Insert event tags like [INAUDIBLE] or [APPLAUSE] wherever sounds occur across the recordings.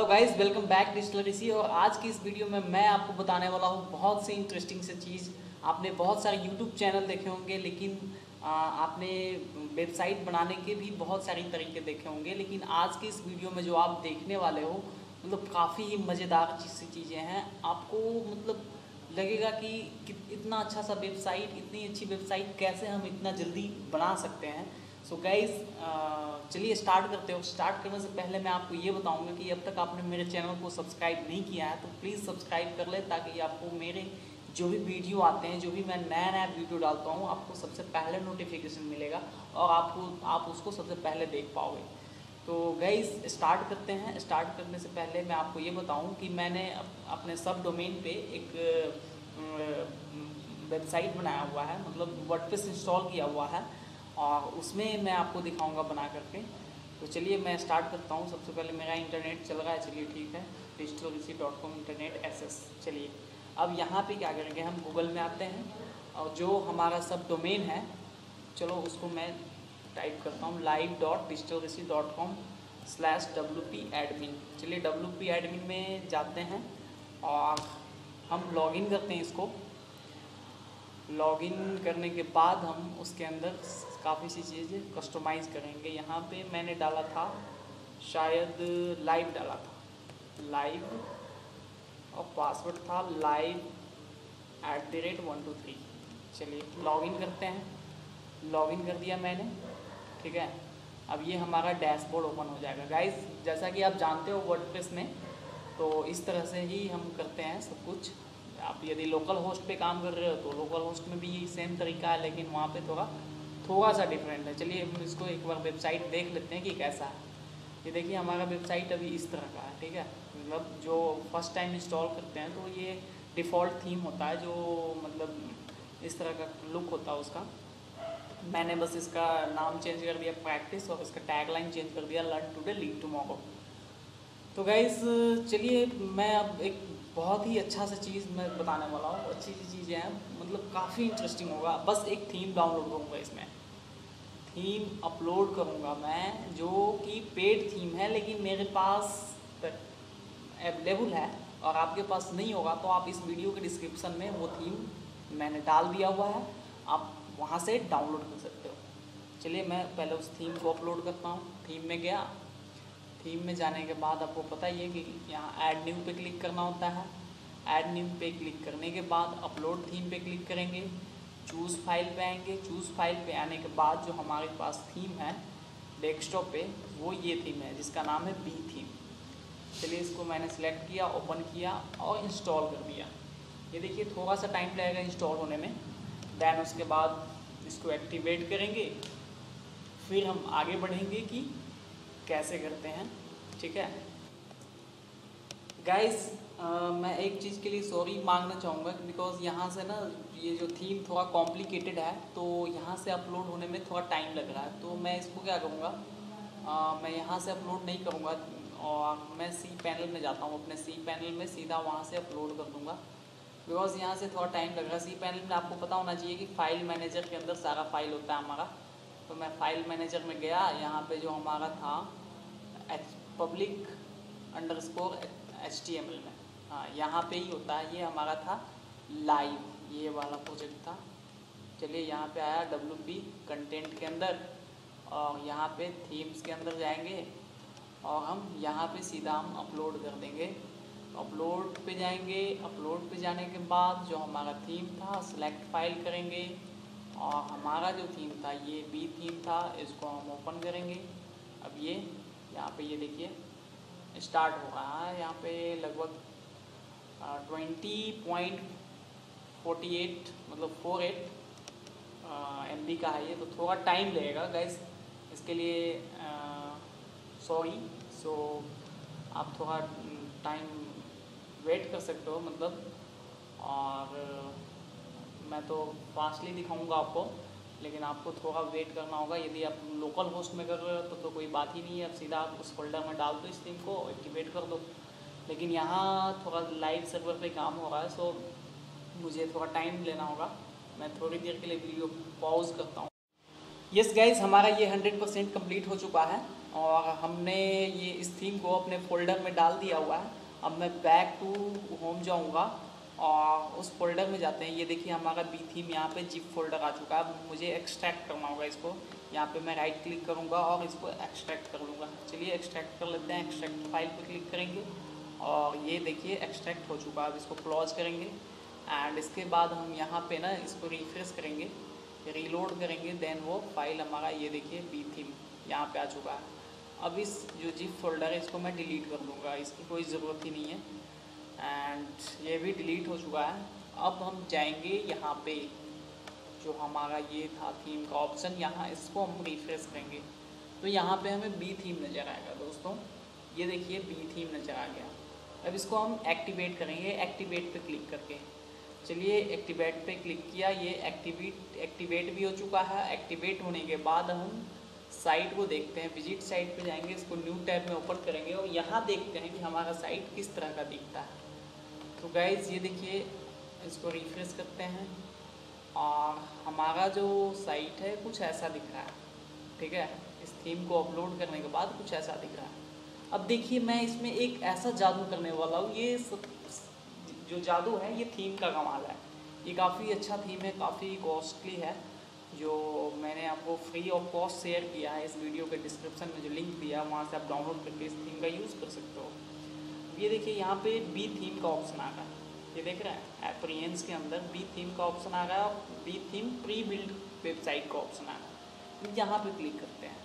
Hello guys welcome back Digital Rishi और आज की इस वीडियो में मैं आपको बताने वाला हूँ बहुत सी इंटरेस्टिंग से चीज़। आपने बहुत सारे यूट्यूब चैनल देखे होंगे लेकिन आपने वेबसाइट बनाने के भी बहुत सारे तरीके देखे होंगे। लेकिन आज की इस वीडियो में जो आप देखने वाले हो मतलब काफ़ी ही मज़ेदार सी चीज़ें हैं। आपको मतलब लगेगा कि, कि इतना अच्छा सा वेबसाइट इतनी अच्छी वेबसाइट कैसे हम इतना जल्दी बना सकते हैं। सो गाइज़ चलिए स्टार्ट करते हो। स्टार्ट करने से पहले मैं आपको ये बताऊँगा कि अब तक आपने मेरे चैनल को सब्सक्राइब नहीं किया है तो प्लीज़ सब्सक्राइब कर ले ताकि आपको मेरे जो भी वीडियो आते हैं, जो भी मैं नया नया वीडियो डालता हूँ, आपको सबसे पहले नोटिफिकेशन मिलेगा और आपको, आप उसको सबसे पहले देख पाओगे। तो गाइज़ स्टार्ट करते हैं। स्टार्ट करने से पहले मैं आपको ये बताऊँ कि मैंने अपने सब डोमेन पे एक वेबसाइट बनाया हुआ है मतलब वर्डप्रेस इंस्टॉल किया हुआ है। और उसमें मैं आपको दिखाऊँगा बना करके। तो चलिए मैं स्टार्ट करता हूँ। सबसे पहले मेरा इंटरनेट चल रहा है, चलिए ठीक है। Digital Rishi dot com internet S S चलिए। अब यहाँ पे क्या करेंगे, हम गूगल में आते हैं और जो हमारा सब डोमेन है, चलो उसको मैं टाइप करता हूँ live dot Digital Rishi dot com slash W P admin चलिए डब्ल्यू पी एडमिन में जाते हैं और हम लॉगिन करते हैं इसको। लॉगिन करने के बाद हम उसके अंदर काफ़ी सी चीज़ें कस्टमाइज़ करेंगे। यहाँ पे मैंने डाला था, शायद लाइव डाला था। लाइव और पासवर्ड था live at the rate one two three चलिए लॉगिन करते हैं। लॉगिन कर दिया मैंने, ठीक है? अब ये हमारा डैशबोर्ड ओपन हो जाएगा। गाइज़ जैसा कि आप जानते हो वर्डप्रेस में तो इस तरह से ही हम करते हैं सब कुछ। आप यदि लोकल होस्ट पे काम कर रहे हो तो लोकल होस्ट में भी यही सेम तरीका है, लेकिन वहाँ पे थोड़ा थोड़ा सा डिफरेंट है। चलिए, हम इसको एक बार वेबसाइट देख लेते हैं कि कैसा है। ये देखिए, हमारा वेबसाइट अभी इस तरह का है, ठीक है? मतलब जो फ़र्स्ट टाइम इंस्टॉल करते हैं तो ये डिफ़ॉल्ट थीम होता है, जो मतलब इस तरह का लुक होता है उसका। मैंने बस इसका नाम चेंज कर दिया प्रैक्टिस और इसका टैग लाइन चेंज कर दिया लर्न टूडे लीड टू तो गाइज़ चलिए, मैं अब एक बहुत ही अच्छा सा चीज़ मैं बताने वाला हूँ, अच्छी सी चीज़ें हैं मतलब काफ़ी इंटरेस्टिंग होगा। बस एक थीम डाउनलोड करूँगा इसमें। थीम अपलोड करूँगा मैं, जो कि पेड थीम है, लेकिन मेरे पास अवेलेबल है और आपके पास नहीं होगा तो आप इस वीडियो के डिस्क्रिप्शन में वो थीम मैंने डाल दिया हुआ है। आप वहाँ से डाउनलोड कर सकते हो। चलिए, मैं पहले उस थीम को अपलोड करता हूँ। थीम में गया। थीम में जाने के बाद आपको पता ही है कि यहाँ ऐड न्यू पे क्लिक करना होता है। ऐड न्यू पे क्लिक करने के बाद अपलोड थीम पे क्लिक करेंगे। चूज़ फ़ाइल पे आएँगे। चूज़ फ़ाइल पे आने के बाद जो हमारे पास थीम है डेस्कटॉप पे, वो ये थीम है, जिसका नाम है बी थीम चलिए इसको मैंने सेलेक्ट किया ओपन किया और इंस्टॉल कर दिया। ये देखिए थोड़ा सा टाइम लगेगा इंस्टॉल होने में। दैन उसके बाद इसको एक्टिवेट करेंगे। फिर हम आगे बढ़ेंगे कि कैसे करते हैं, ठीक है? गाइस मैं एक चीज़ के लिए सॉरी मांगना चाहूँगा बिकॉज़ यहाँ से ना ये जो थीम थोड़ा कॉम्प्लिकेटेड है तो यहाँ से अपलोड होने में थोड़ा टाइम लग रहा है। तो मैं इसको क्या करूँगा? मैं यहाँ से अपलोड नहीं करूँगा और मैं सी पैनल में जाता हूँ। अपने सी पैनल में सीधा वहाँ से अपलोड कर दूँगा। बिकॉज़ यहाँ से थोड़ा टाइम लग रहा है। सी पैनल में आपको पता होना चाहिए कि फ़ाइल मैनेजर के अंदर सारा फ़ाइल होता है हमारा। तो मैं फ़ाइल मैनेजर में गया, यहाँ पे जो हमारा था H public underscore H T M L में। हाँ यहाँ पे ही होता है, ये हमारा था लाइव ये वाला प्रोजेक्ट था। चलिए, यहाँ पे आया डब्ल्यू पी कंटेंट के अंदर, और यहाँ पे थीम्स के अंदर जाएँगे, और हम यहाँ पे सीधा हम अपलोड कर देंगे। अपलोड पे जाएँगे अपलोड पे जाने के बाद जो हमारा थीम था सेलेक्ट फ़ाइल करेंगे और हमारा जो थीम था, ये बी थीम था, इसको हम ओपन करेंगे। अब ये, यहाँ पे ये देखिए स्टार्ट हो रहा है। यहाँ पे लगभग ट्वेंटी पॉइंट फोर्टी एट मतलब फोर एट एम बी का है ये तो थोड़ा टाइम लगेगा गैस इसके लिए सॉरी सो आप थोड़ा टाइम वेट कर सकते हो मतलब। और मैं तो फास्टली दिखाऊँगा आपको लेकिन आपको थोड़ा वेट करना होगा। यदि आप लोकल होस्ट में कर रहे हो तो, तो कोई बात ही नहीं है। अब सीधा आप उस फोल्डर में डाल दो इस थिंग को एक्टिवेट कर दो। लेकिन यहाँ थोड़ा लाइव सर्वर पे काम हो रहा है सो मुझे थोड़ा टाइम लेना होगा। मैं थोड़ी देर के लिए वीडियो पॉज करता हूँ। यस गाइज़ हमारा ये हंड्रेड परसेंट कंप्लीट हो चुका है और हमने ये इस थीम को अपने फोल्डर में डाल दिया हुआ है। अब मैं बैक टू होम जाऊँगा। और उस फोल्डर में जाते हैं। ये देखिए हमारा बी थीम यहाँ पे जिप फोल्डर आ चुका है, अब मुझे एक्सट्रैक्ट करना होगा इसको। यहाँ पे मैं राइट क्लिक करूँगा और इसको एक्सट्रैक्ट कर लूँगा। चलिए एक्सट्रैक्ट कर लेते हैं। एक्सट्रैक्ट फ़ाइल पे क्लिक करेंगे। और ये देखिए एक्सट्रैक्ट हो चुका है। अब इसको क्लॉज करेंगे। एंड इसके बाद हम यहाँ पे ना इसको रिफ्रेश करेंगे। रीलोड करेंगे। देन वो फ़ाइल हमारा, ये देखिए बी थीम यहाँ पर आ चुका है। अब इस जो जिप फोल्डर है, इसको मैं डिलीट कर दूँगा। इसकी कोई ज़रूरत ही नहीं है। ये भी डिलीट हो चुका है। अब हम जाएँगे यहाँ पे, जो हमारा ये था थीम का ऑप्शन यहाँ, इसको हम रिफ्रेश करेंगे। तो यहाँ पे हमें बी थीम नज़र आएगा दोस्तों। ये देखिए बी थीम नज़र आ गया। अब इसको हम एक्टिवेट करेंगे एक्टिवेट पे क्लिक करके। चलिए एक्टिवेट पे क्लिक किया, ये एक्टिवेट एक्टिवेट भी हो चुका है। एक्टिवेट होने के बाद हम साइट को देखते हैं। विज़िट साइट पे जाएँगे, इसको न्यू टैब में ओपन करेंगे और यहाँ देखते हैं कि हमारा साइट किस तरह का दिखता है। तो गाइज़ ये देखिए, इसको रिफ्रेश करते हैं। और हमारा जो साइट है, कुछ ऐसा दिख रहा है। ठीक है? इस थीम को अपलोड करने के बाद कुछ ऐसा दिख रहा है। अब देखिए, मैं इसमें एक ऐसा जादू करने वाला हूँ। ये सब, जो जादू है, ये थीम का कमाल है। ये काफ़ी अच्छा थीम है, काफ़ी कॉस्टली है। जो मैंने आपको फ्री ऑफ़ कॉस्ट शेयर किया है, इस वीडियो के डिस्क्रिप्शन में जो लिंक दिया है, वहाँ से आप डाउनलोड करके इस थीम का यूज़ कर सकते हो। ये देखिए, यहाँ पे बी थीम का ऑप्शन आ है। ये देख रहे हैं एप्रियंस के अंदर बी थीम का ऑप्शन आ है और B theme pre build website का ऑप्शन आ है। यहाँ पे क्लिक करते हैं।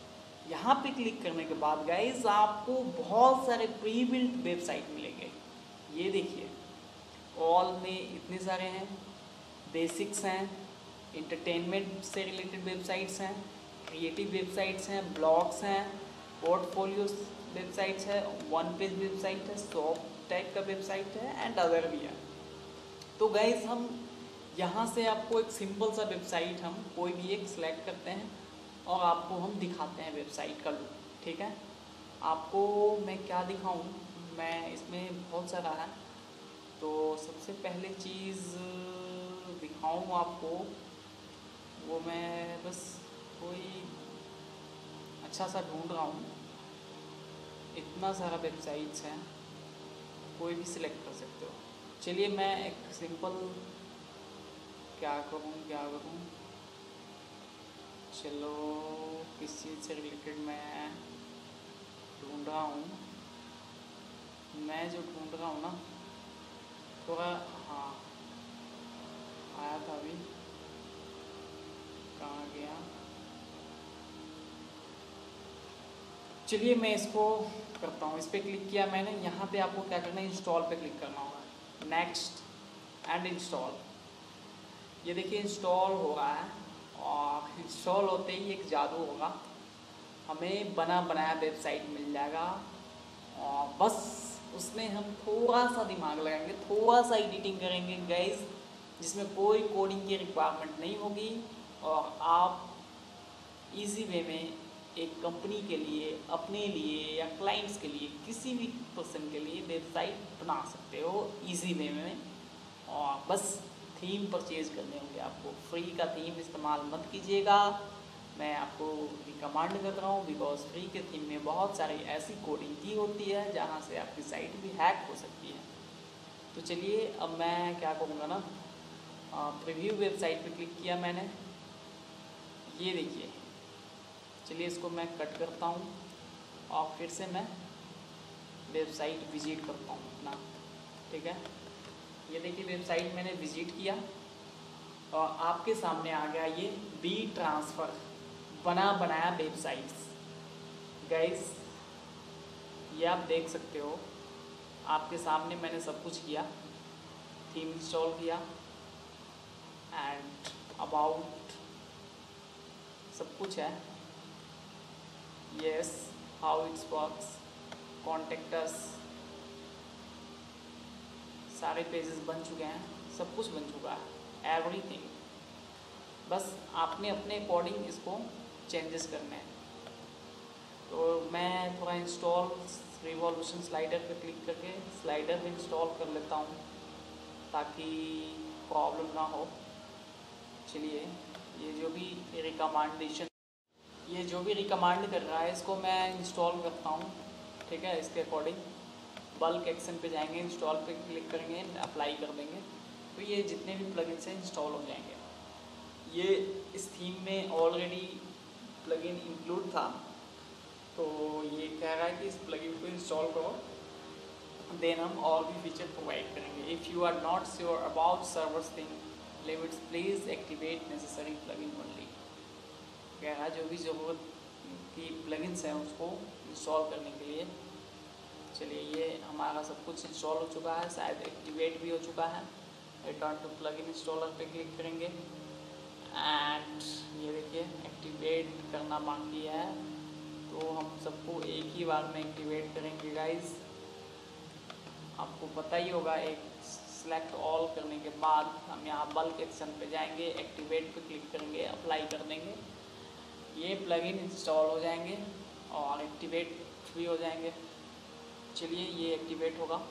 यहाँ पे क्लिक करने के बाद गाइज़ आपको बहुत सारे प्री बिल्ड वेबसाइट मिलेंगे। ये देखिए ऑल में इतने सारे हैं बेसिक्स हैं इंटरटेनमेंट से रिलेटेड वेबसाइट्स हैं क्रिएटिव वेबसाइट्स हैं ब्लॉग्स हैं पोर्टफोलियो वेबसाइट्स है, वन पेज वेबसाइट है शॉप टाइप का वेबसाइट है एंड अदर भी है। तो गाइज़ हम यहाँ से आपको एक सिंपल सा वेबसाइट हम कोई भी एक सिलेक्ट करते हैं और आपको हम दिखाते हैं वेबसाइट का लुक ठीक है? आपको मैं क्या दिखाऊँ? मैं इसमें बहुत सारा है। तो सबसे पहले चीज़ दिखाऊँ आपको, वो मैं बस कोई अच्छा सा ढूंढ रहा हूँ। इतना सारा वेबसाइट्स हैं, कोई भी सिलेक्ट कर सकते हो। चलिए मैं एक सिंपल क्या करूँ क्या करूँ? चलो, किस चीज़ से रिलेटेड मैं ढूंढ रहा हूँ? मैं जो ढूंढ रहा हूँ ना, थोड़ा हाँ आया था अभी। कहाँ गया? चलिए मैं इसको करता हूँ। इस पर क्लिक किया मैंने। यहाँ पे आपको क्या करना है? इंस्टॉल पे क्लिक करना होगा। नेक्स्ट एंड इंस्टॉल ये देखिए इंस्टॉल हो रहा है। और इंस्टॉल होते ही एक जादू होगा। हमें बना बनाया वेबसाइट मिल जाएगा। और बस उसमें हम थोड़ा सा दिमाग लगाएँगे, थोड़ा सा एडिटिंग करेंगे गैस जिसमें कोई कोडिंग की रिक्वायरमेंट नहीं होगी। और आप इजी वे में एक कंपनी के लिए, अपने लिए या क्लाइंट्स के लिए, किसी भी पर्सन के लिए वेबसाइट बना सकते हो इजी वे में। और बस थीम परचेज करने होंगे आपको। फ्री का थीम इस्तेमाल मत कीजिएगा। मैं आपको रिकमांड कर रहा हूँ बिकॉज़ फ्री के थीम में बहुत सारी ऐसी कोडिंग की होती है जहाँ से आपकी साइट भी हैक हो सकती है। तो चलिए, अब मैं क्या कहूँगा ना? प्रीव्यू वेबसाइट पे क्लिक किया मैंने। ये देखिए। चलिए इसको मैं कट करता हूँ और फिर से मैं वेबसाइट विज़िट करता हूँ अपना, ठीक है? ये देखिए वेबसाइट मैंने विज़िट किया और आपके सामने आ गया ये बी ट्रांसफ़र बना बनाया वेबसाइट्स गाइस ये आप देख सकते हो, आपके सामने मैंने सब कुछ किया थीम इंस्टॉल किया एंड अबाउट सब कुछ है। Yes, how it works. Contact us. सारे पेजेस बन चुके हैं, सब कुछ बन चुका है एवरीथिंग बस आपने अपने अकॉर्डिंग इसको चेंजेस करने हैं। तो मैं थोड़ा इंस्टॉल रिवॉल्यूशन स्लाइडर पे क्लिक करके स्लाइडर भी इंस्टॉल कर लेता हूँ, ताकि प्रॉब्लम ना हो। चलिए, ये जो भी रिकमेंडेशन ये जो भी रिकमांड कर रहा है, इसको मैं इंस्टॉल करता हूँ, ठीक है, इसके अकॉर्डिंग बल्क एक्शन पे जाएँगे इंस्टॉल पे क्लिक करेंगे अप्लाई कर देंगे। तो ये जितने भी प्लगइन्स हैं इंस्टॉल हो जाएँगे। ये इस थीम में ऑलरेडी प्लगइन इंक्लूड था। तो ये कह रहा है कि इस प्लगइन को इंस्टॉल करो। देन हम और भी फीचर प्रोवाइड करेंगे। If you are not sure about servers thing limits please activate necessary plugin only कह रहा जो भी ज़रूरत की प्लगइन्स हैं उसको इंस्टॉल करने के लिए। चलिए, ये हमारा सब कुछ इंस्टॉल हो चुका है, शायद एक्टिवेट भी हो चुका है। Return to plugin installer पर क्लिक करेंगे। एंड ये देखिए एक्टिवेट करना बाकी है। तो हम सबको एक ही बार में एक्टिवेट करेंगे गाइस आपको पता ही होगा, एक सेलेक्ट ऑल करने के बाद हम यहाँ बल्क एक्शन पे जाएँगे एक्टिवेट पे क्लिक करेंगे अप्लाई कर देंगे। ये प्लगइन इंस्टॉल हो जाएँगे और एक्टिवेट भी हो जाएँगे। चलिए ये एक्टिवेट होगा।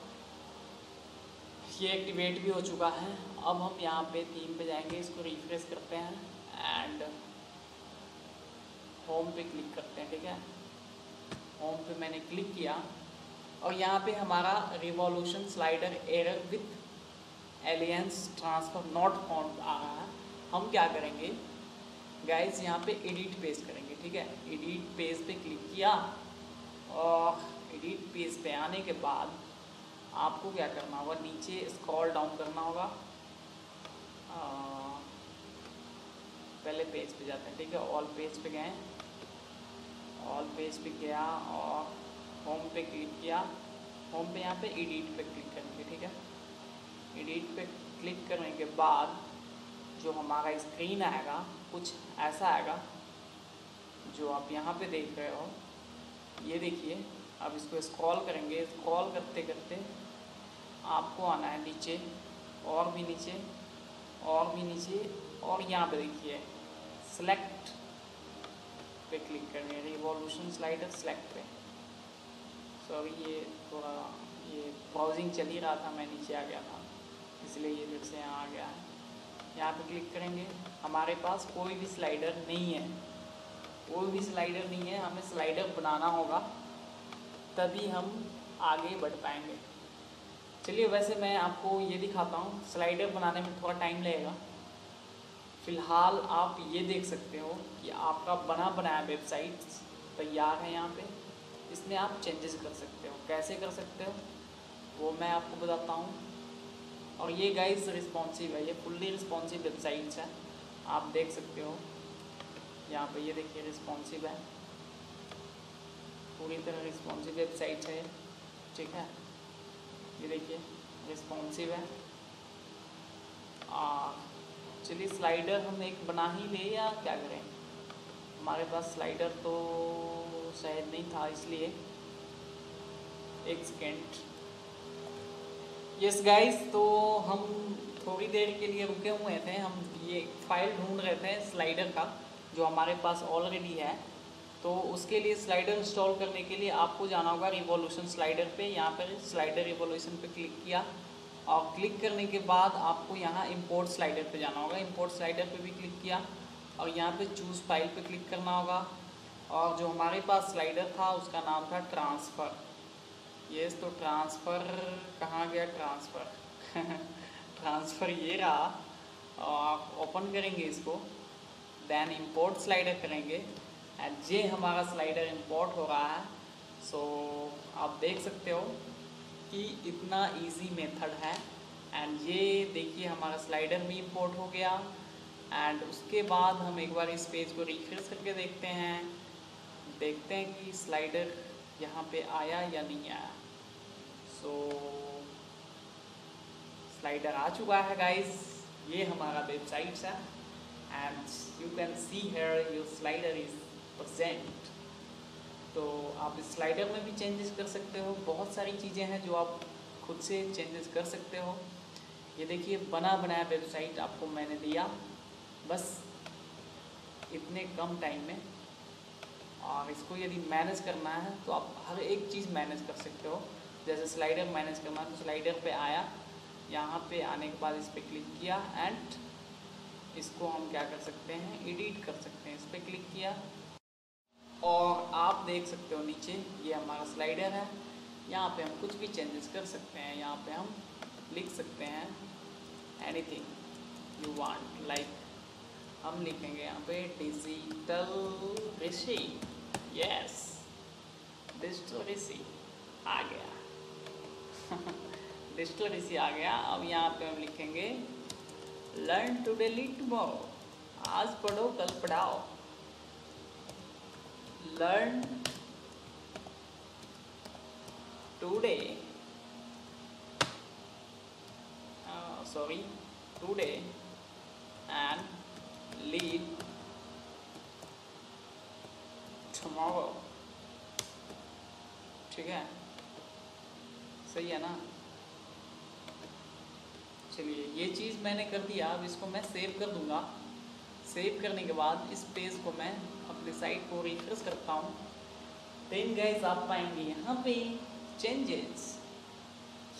ये एक्टिवेट भी हो चुका है। अब हम यहाँ पे थीम पे जाएँगे, इसको रिफ्रेश करते हैं एंड होम पे क्लिक करते हैं, ठीक है? होम पे मैंने क्लिक किया और यहाँ पे हमारा revolution slider error with aliens transfer not found आ रहा है। हम क्या करेंगे? गाइस यहाँ पे एडिट पेज करेंगे, ठीक है? एडिट पेज पे क्लिक किया और एडिट पेज पे आने के बाद आपको क्या करना होगा? नीचे स्क्रॉल डाउन करना होगा। पहले पेज पे जाते हैं, ठीक है? ऑल पेज पे गए। ऑल पेज पे गया और होम पे क्लिक किया। होम पे यहाँ पे एडिट पे क्लिक करेंगे ठीक है? एडिट पे क्लिक करने के बाद जो हमारा स्क्रीन आएगा कुछ ऐसा आएगा जो आप यहाँ पे देख रहे हो। ये देखिए अब इसको स्क्रॉल करेंगे। स्क्रॉल करते करते आपको आना है नीचे, और भी नीचे, और भी नीचे, और यहाँ पे देखिए सेलेक्ट पे क्लिक करेंगे। रिवॉल्यूशन स्लाइडर सेलेक्ट पे। सॉरी ये थोड़ा ये ब्राउजिंग चल ही रहा था, मैं नीचे आ गया था। इसलिए ये फिर से यहाँ आ गया है। यहाँ पे क्लिक करेंगे। हमारे पास कोई भी स्लाइडर नहीं है। कोई भी स्लाइडर नहीं है। हमें स्लाइडर बनाना होगा। तभी हम आगे बढ़ पाएँगे। चलिए, वैसे मैं आपको ये दिखाता हूँ। स्लाइडर बनाने में थोड़ा टाइम लगेगा। फ़िलहाल आप ये देख सकते हो कि आपका बना बनाया वेबसाइट तैयार है यहाँ पे। इसमें आप चेंजेस कर सकते हो। कैसे कर सकते हो, वो मैं आपको बताता हूँ। और ये गाइस रिस्पॉन्सिव है, ये फुल्ली रिस्पॉन्सिव वेबसाइट्स है। आप देख सकते हो। यहाँ पे ये देखिए रिस्पॉन्सिव है। पूरी तरह रिस्पॉन्सिव वेबसाइट है। ठीक है? ये देखिए रिस्पॉन्सिव है। चलिए स्लाइडर हम एक बना ही ले या क्या करें? हमारे पास स्लाइडर तो शायद नहीं था इसलिए। एक सेकेंड यस गाइस तो हम थोड़ी देर के लिए रुके हुए थे। हम ये फ़ाइल ढूंढ रहे थे स्लाइडर का, जो हमारे पास ऑलरेडी है। तो उसके लिए स्लाइडर इंस्टॉल करने के लिए आपको जाना होगा रिवॉल्यूशन स्लाइडर पे। यहाँ पर स्लाइडर रिवॉल्यूशन पे क्लिक किया और क्लिक करने के बाद आपको यहाँ इंपोर्ट स्लाइडर पे जाना होगा। इंपोर्ट स्लाइडर पे भी क्लिक किया और यहाँ पे चूज़ फ़ाइल पे क्लिक करना होगा। और जो हमारे पास स्लाइडर था, उसका नाम था ट्रांसफ़र ये तो ट्रांसफ़र कहाँ गया ट्रांसफ़र? [LAUGHS] ट्रांसफ़र ये रहा और आप ओपन करेंगे इसको देन इंपोर्ट स्लाइडर करेंगे एंड ये हमारा स्लाइडर इंपोर्ट हो रहा है सो so, आप देख सकते हो कि इतना इजी मेथड है एंड ये देखिए हमारा स्लाइडर भी इंपोर्ट हो गया एंड उसके बाद हम एक बार इस पेज को रिफ्रेश करके देखते हैं देखते हैं कि स्लाइडर यहाँ पे आया या नहीं आया। सो so, स्लाइडर आ चुका है गाइस ये हमारा वेबसाइट है and you can see here your slider is present तो आप इस स्लाइडर में भी चेंजेस कर सकते हो। बहुत सारी चीज़ें हैं जो आप खुद से चेंजेस कर सकते हो। ये देखिए बना बनाया वेबसाइट आपको मैंने दिया। बस इतने कम टाइम में। और इसको यदि मैनेज करना है तो आप हर एक चीज़ मैनेज कर सकते हो। जैसे स्लाइडर मैनेज करना तो स्लाइडर पे आया, यहाँ पे आने के बाद इस पर क्लिक किया एंड इसको हम क्या कर सकते हैं? एडिट कर सकते हैं, इस पर क्लिक किया। और आप देख सकते हो नीचे, ये हमारा स्लाइडर है। यहाँ पे हम कुछ भी चेंजेस कर सकते हैं, यहाँ पे हम लिख सकते हैं एनीथिंग यू वांट लाइक हम लिखेंगे यहाँ पे digital Rishi yes digital Rishi आ गया। डिजिटल ऋषि आ गया। अब यहाँ पे हम लिखेंगे लर्न टू डेली टुमारो आज पढ़ो कल पढ़ाओ। Learn today. Uh, sorry and leave tomorrow. ठीक है? सही है ना? चलिए, ये चीज़ मैंने कर दिया अब इसको मैं सेव कर दूँगा। सेव करने के बाद इस पेज को मैं अपने साइट को रिफ्रेश करता हूँ। देन गैस आप पाएँगे यहाँ पे चेंजेस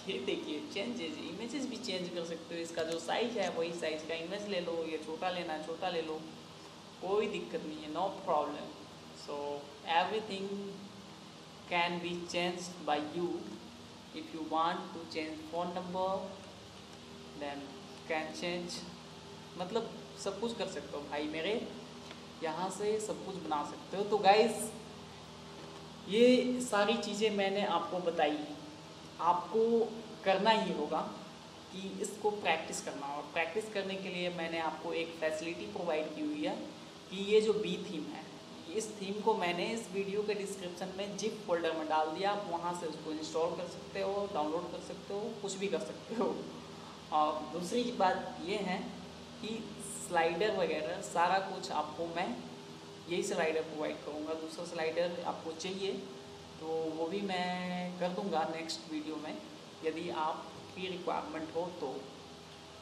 ये देखिए चेंजेस इमेजेस भी चेंज कर सकते हो। इसका जो साइज़ है, वही साइज़ का इमेज ले लो, या छोटा लेना, छोटा ले लो। कोई दिक्कत नहीं है no problem so everything can be change by you if you want to change phone number then can change मतलब सब कुछ कर सकते हो भाई मेरे। यहाँ से सब कुछ बना सकते हो। तो गाइस ये सारी चीज़ें मैंने आपको बताई। आपको करना ही होगा कि इसको प्रैक्टिस करना। और प्रैक्टिस करने के लिए मैंने आपको एक फैसिलिटी प्रोवाइड की हुई है कि ये जो बी थीम है इस थीम को मैंने इस वीडियो के डिस्क्रिप्शन में जिप फोल्डर में डाल दिया। आप वहाँ से उसको इंस्टॉल कर सकते हो डाउनलोड कर सकते हो, कुछ भी कर सकते हो। और दूसरी बात ये है कि स्लाइडर वगैरह सारा कुछ आपको मैं यही स्लाइडर प्रोवाइड करूँगा। दूसरा स्लाइडर आपको चाहिए तो वो भी मैं कर दूँगा नेक्स्ट वीडियो में। यदि आपकी रिक्वायरमेंट हो तो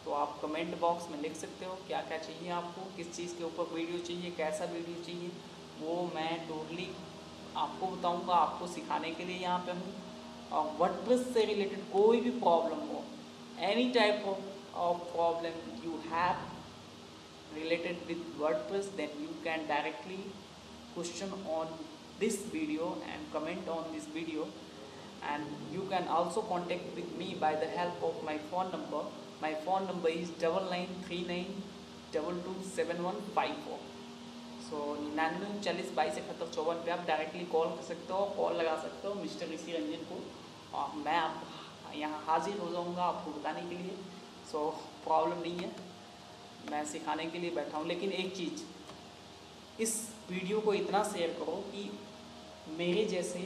तो आप कमेंट बॉक्स में लिख सकते हो क्या क्या चाहिए आपको, किस चीज़ के ऊपर वीडियो चाहिए, कैसा वीडियो चाहिए। वो मैं टोटली आपको बताऊँगा, आपको सिखाने के लिए यहाँ पे हूँ और वट से रिलेटेड कोई भी प्रॉब्लम हो any type of problem you have related with word what then you can directly question on this video and comment on this video and you can also contact with me by the help of my phone number my phone number is double nine three nine double two seven one five four so निन्यानवे उनचालीस बाईस इकहत्तर चौवन पे आप directly call कर सकते हो कॉल लगा सकते हो मिस्टर ऋषि रंजन को। और मैं आप यहाँ हाजिर हो जाऊँगा आपको बताने के लिए। सो so, प्रॉब्लम नहीं है मैं सिखाने के लिए बैठा हूँ। लेकिन एक चीज़ इस वीडियो को इतना शेयर करो कि मेरे जैसे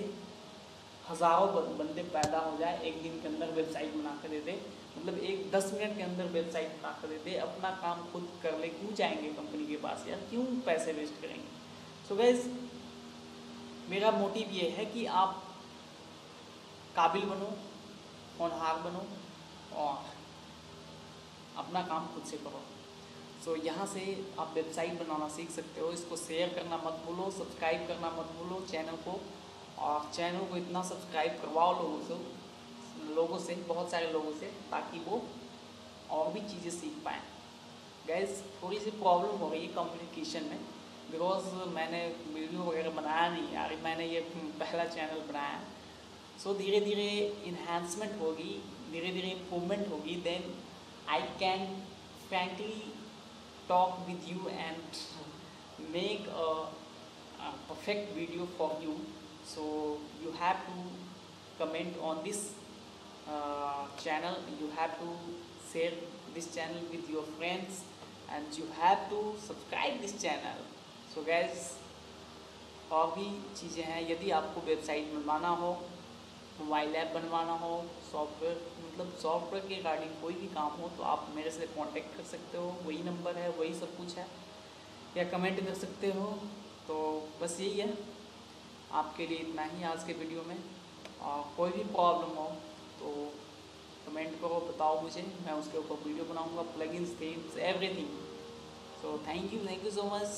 हज़ारों बंदे पैदा हो जाए एक दिन के अंदर वेबसाइट बना कर दे दे। मतलब एक दस मिनट के अंदर वेबसाइट बना कर दे दे अपना काम खुद कर ले क्यों जाएँगे कंपनी के पास यार? क्यों पैसे वेस्ट करेंगे? सो so गैस मेरा मोटिव ये है कि आप काबिल बनो होनहार बनो और अपना काम खुद से करो। सो so, यहाँ से आप वेबसाइट बनाना सीख सकते हो इसको शेयर करना मत भूलो सब्सक्राइब करना मत भूलो चैनल को और चैनल को इतना सब्सक्राइब करवाओ लोगों से लोगों से बहुत सारे लोगों से ताकि वो और भी चीज़ें सीख पाएँ। गैस थोड़ी सी प्रॉब्लम हो रही है कम्युनिकेशन में बिकॉज़ मैंने वीडियो वगैरह बनाया नहीं यार मैंने ये पहला चैनल बनाया सो so, धीरे धीरे इन्हांसमेंट होगी धीरे धीरे इम्प्रूवमेंट होगी then I can frankly talk with you and make a perfect video for you. So you have to comment on this. Uh, channel you have to share this channel with your friends and you have to subscribe this channel. So guys और भी चीज़ें हैं यदि आपको website बनवाना हो mobile app बनवाना हो सॉफ्टवेयर मतलब सॉफ्टवेयर के रिगार्डिंग कोई भी काम हो तो आप मेरे से कांटेक्ट कर सकते हो वही नंबर है वही सब कुछ है या कमेंट कर सकते हो तो बस यही है। आपके लिए इतना ही आज के वीडियो में। और कोई भी प्रॉब्लम हो तो कमेंट करो, बताओ मुझे, मैं उसके ऊपर वीडियो बनाऊँगा plugins themes everything so thank you thank you so much